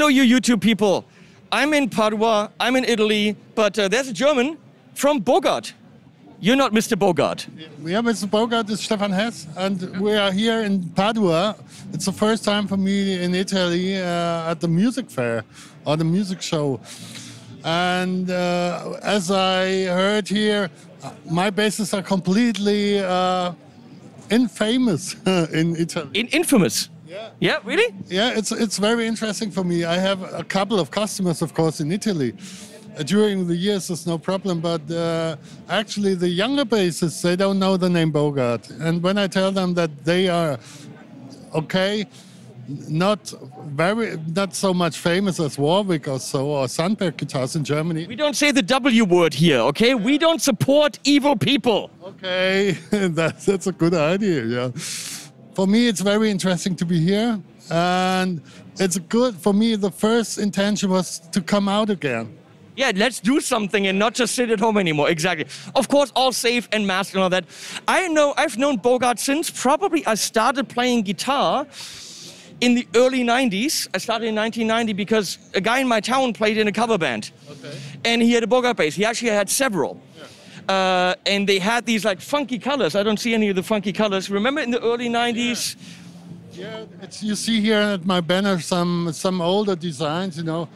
Hello, you YouTube people. I'm in Padua, I'm in Italy, but uh, there's a German from Bogart. You're not Mr. Bogart. Yeah, Mr. Bogart is Stefan Hess, and we are here in Padua. It's the first time for me in Italy uh, at the music fair or the music show. And uh, as I heard here, uh, my basses are completely uh, infamous in Italy. In infamous. Yeah. Yeah, really? Yeah, it's it's very interesting for me. I have a couple of customers, of course, in Italy. Uh, during the years, there's no problem, but uh, actually, the younger bassists they don't know the name Bogart, and when I tell them that they are okay, not very, not so much famous as Warwick or so, or Sandberg guitars in Germany. We don't say the W word here, okay? We don't support evil people. Okay, that's, that's a good idea. Yeah, for me, it's very interesting to be here, and it's good for me. The first intention was to come out again. Yeah, let's do something and not just sit at home anymore. Exactly. Of course, all safe and masked and all that. I know I've known Bogart since probably I started playing guitar in the early 90s. I started in 1990 because a guy in my town played in a cover band. Okay. And he had a Bogart bass. He actually had several. Uh, and they had these like funky colors. I don't see any of the funky colors. Remember in the early 90s? Yeah, it's, you see here at my banner some some older designs. You know,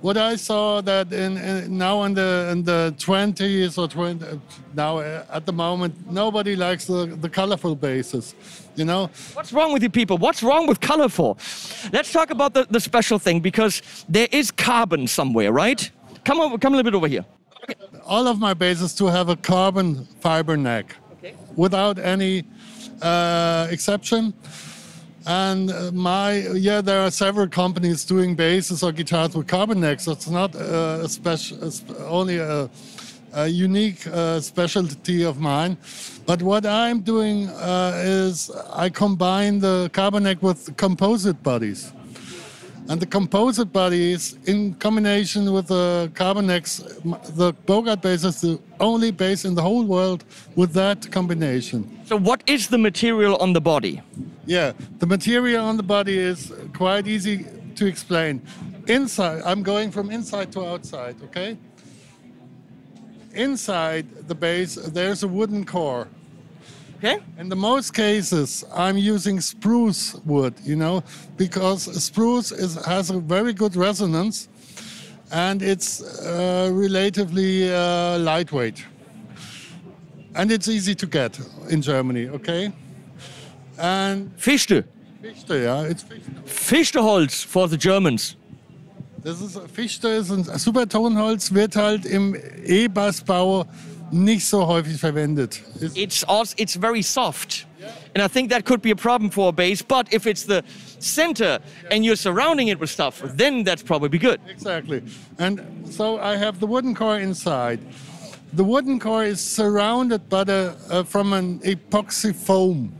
what I saw that in, in now in the in the 20s or 20 now uh, at the moment nobody likes the the colorful basses. You know, What's wrong with you people? What's wrong with colorful? Let's talk about the, the special thing because there is carbon somewhere, right? Come over, come a little bit over here. All of my basses to have a carbon fiber neck Okay. without any uh, exception. And uh, my yeah, there are several companies doing basses or guitars with carbon necks. It's not uh, a special, only a, a unique uh, specialty of mine. But what I'm doing uh, is I combine the carbon neck with composite bodies. And the composite bodies, in combination with the carbon necks, the Bogart bass is the only bass in the whole world with that combination. So, what is the material on the body? Yeah, the material on the body is quite easy to explain. Inside, I'm going from inside to outside, okay? Inside the bass, there's a wooden core. Okay. In the most cases, I'm using spruce wood, you know, because spruce is, has a very good resonance and it's uh, relatively uh, lightweight. And it's easy to get in Germany, okay? And Fichte. Fichte, yeah, it's Fichte. Fichteholz for the Germans. Das ist, Fichte ist ein Supertonholz, wird halt im E-Bassbau nicht so häufig verwendet. It's also, it's very soft. And I think that could be a problem for a bass, but if it's the center and you're surrounding it with stuff, then that's probably good. Exactly. And so I have the wooden core inside. The wooden core is surrounded by the, uh, from an epoxy foam.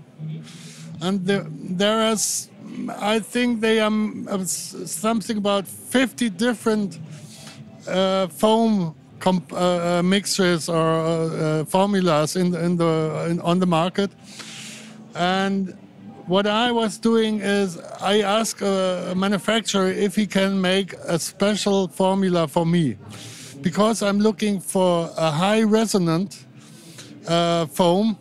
And the, there is, I think they are um, uh, something about 50 different uh, foam uh, uh, mixtures or uh, uh, formulas in the, in the, in, on the market. And what I was doing is I asked a, manufacturer if he can make a special formula for me because I'm looking for a high resonant uh, foam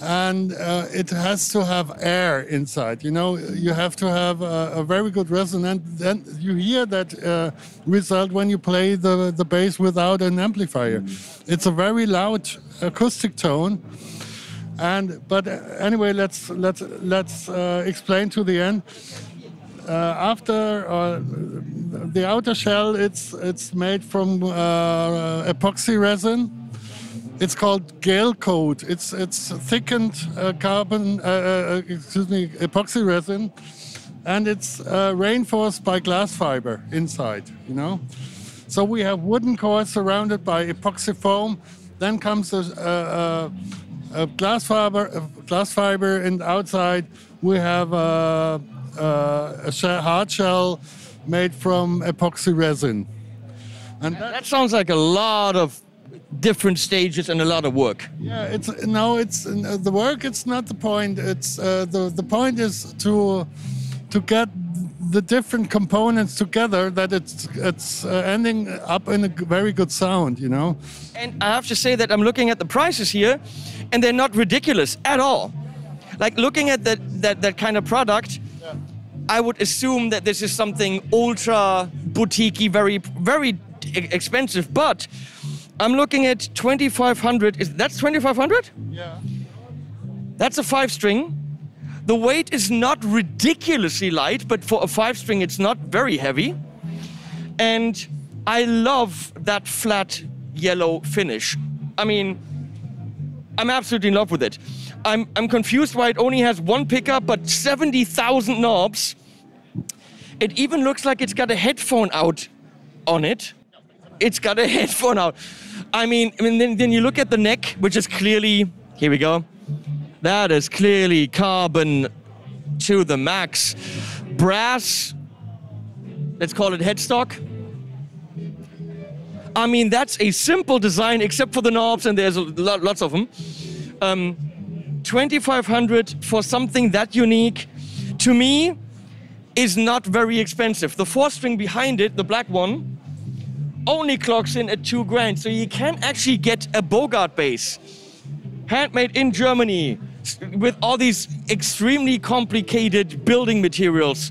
and uh, it has to have air inside. You know, you have to have a, a very good resonance. Then you hear that uh, result when you play the, the bass without an amplifier. It's a very loud acoustic tone. And but uh, anyway, let's let's let's uh, explain to the end. Uh, after uh, the outer shell, it's it's made from uh, epoxy resin. It's called gel coat. It's it's thickened uh, carbon, uh, uh, excuse me, epoxy resin, and it's uh, reinforced by glass fiber inside. You know, so we have wooden cores surrounded by epoxy foam. Then comes a, a, a, glass fiber, a glass fiber, and outside we have a, a, a hard shell made from epoxy resin. And that, That sounds like a lot of different stages and a lot of work. Yeah, it's no, it's uh, the work. It's not the point. It's uh, the the point is to to get the different components together that it's it's uh, ending up in a very good sound. You know. And I have to say that I'm looking at the prices here, and they're not ridiculous at all. Like looking at that that, that kind of product, I would assume that this is something ultra boutiquey, very very expensive. But I'm looking at 2,500. Is that's 2,500? Yeah. That's a five string. The weight is not ridiculously light, but for a five string, it's not very heavy. And I love that flat yellow finish. I mean, I'm absolutely in love with it. I'm, I'm confused why it only has one pickup, but 70,000 knobs. It even looks like it's got a headphone out on it. It's got a headphone out. I mean, I mean then, then you look at the neck, which is clearly, here we go. That is clearly carbon to the max. Brass, let's call it headstock. I mean, that's a simple design except for the knobs, and there's a lot, lots of them. Um, 2500 for something that unique, to me, is not very expensive. The four string behind it, the black one, only clocks in at two grand. So you can actually get a Bogart bass, handmade in Germany, with all these extremely complicated building materials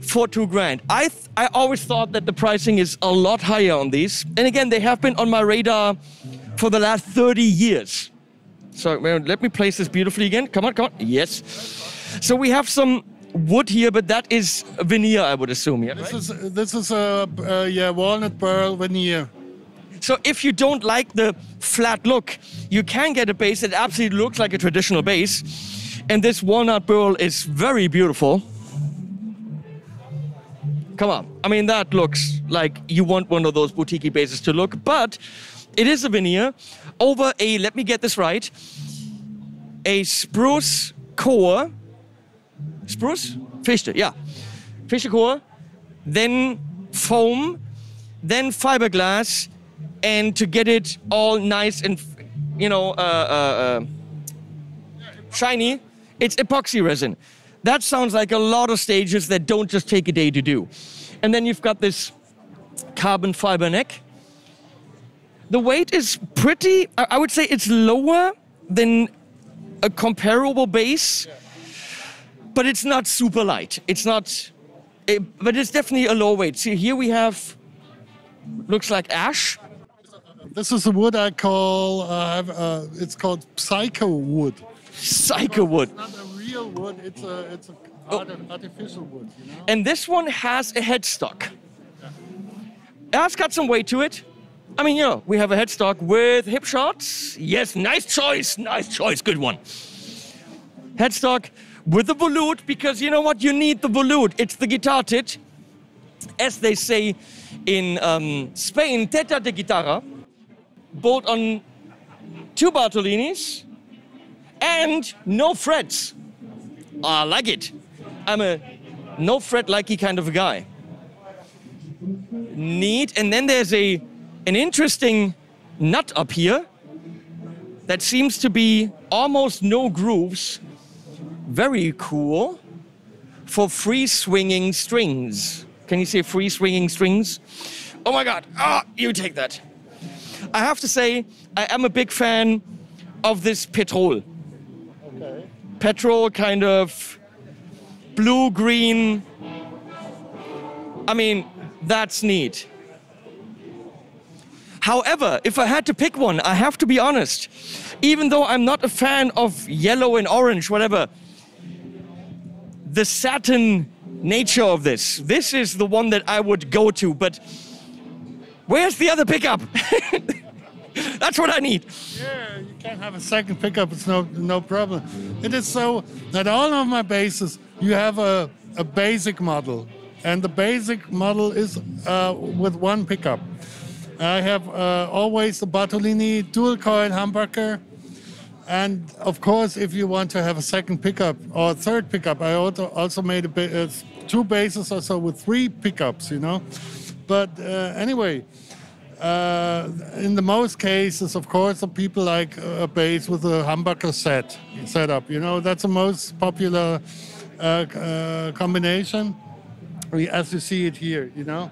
for two grand. I I always thought that the pricing is a lot higher on these. And again, they have been on my radar for the last 30 years. So let me place this beautifully again. Come on, come on. Yes. So we have some wood here, but that is veneer, I would assume. Yeah. This is this is a uh, yeah walnut burl veneer. So if you don't like the flat look, you can get a bass that absolutely looks like a traditional bass, And this walnut burl is very beautiful. Come on. I mean, that looks like you want one of those boutique basses to look, but it is a veneer over a, let me get this right, a spruce core. Spruce? Fichte, yeah. Fichte core, then foam, then fiberglass, and to get it all nice and, you know, uh, uh, uh, shiny, it's epoxy resin. That sounds like a lot of stages that don't just take a day to do. And then you've got this carbon fiber neck. The weight is pretty, I would say it's lower than a comparable bass, but it's not super light. It's not, it, but it's definitely a low weight. See, here we have, looks like ash. This is a wood I call uh, uh, it's called psycho wood. Psycho wood. It's not a real wood. It's a it's a arti- artificial wood. You know. And this one has a headstock. It has got some weight to it. I mean, you know, we have a headstock with Hipshots. Yes, nice choice, nice choice, good one. Headstock with the volute, because you know what? You need the volute. It's the guitar tit. As they say in um, Spain, teta de guitarra. Bolt on two Bartolinis and no frets. I like it. I'm a no fret likey kind of a guy. Neat. And then there's a an interesting nut up here that seems to be almost no grooves. Very cool for free swinging strings. Can you say free swinging strings? Oh my god. Ah, you take that. I have to say, I am a big fan of this petrol. Okay. Petrol kind of blue green. I mean, that's neat. However, if I had to pick one, I have to be honest. Even though I'm not a fan of yellow and orange, whatever, the satin nature of this, this is the one that I would go to. But where's the other pickup? That's what I need. Yeah, you can't have a second pickup. It's no no problem. It is so that all of my basses, you have a, a basic model, and the basic model is uh, with one pickup. I have uh, always the Bartolini dual coil humbucker, and of course, if you want to have a second pickup or a third pickup, I also made a uh, two basses or so with three pickups. You know, but uh, anyway. Uh, in the most cases, of course, the people like a bass with a humbucker set setup. You know, that's the most popular uh, uh, combination, as you see it here. You know.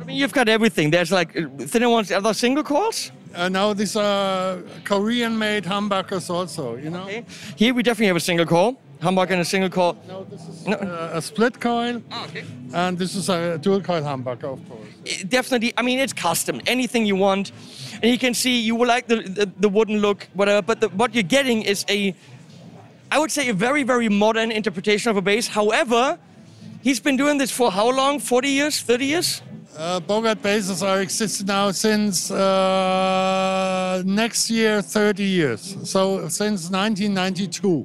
I mean, you've got everything. There's like uh, thinner ones, are there single coils? Uh, now these are Korean-made humbuckers also. You know. Okay. Here we definitely have a single coil. Humbucker and a single coil. No, this is No. uh, a split coil, Oh, okay. and this is a dual coil humbucker, of course. It definitely, I mean, it's custom. Anything you want. And you can see you will like the, the, the wooden look, whatever. But the, what you're getting is a, I would say, a very, very modern interpretation of a bass. However, he's been doing this for how long? 40 years? 30 years? Uh, Bogart basses are existing now since uh, next year 30 years. So since 1992.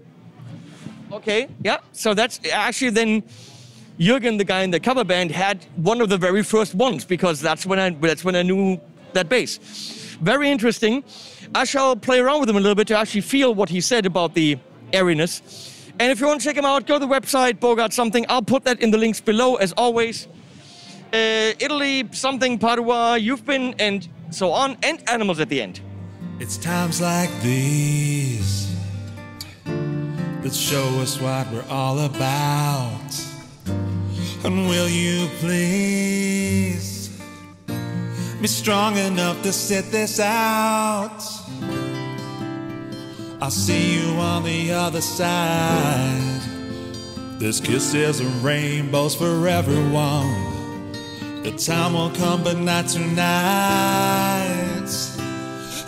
Okay, yeah. So that's actually then Jürgen, the guy in the cover band, had one of the very first ones because that's when I that's when I knew that bass. Very interesting. I shall play around with him a little bit to actually feel what he said about the airiness. And if you want to check him out, go to the website Bogart something. I'll put that in the links below as always. Uh, Italy something Padua, you've been and so on, and animals at the end. It's times like these that show us what we're all about. And will you please be strong enough to sit this out? I'll see you on the other side. There's kisses and rainbows for everyone. The time will come, but not tonight.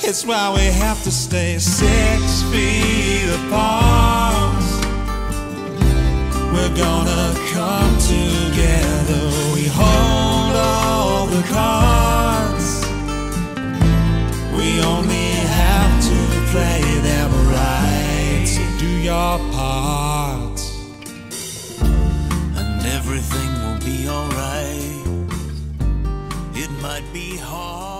It's why we have to stay six feet apart. We're gonna come together. We hold all the cards. be hard.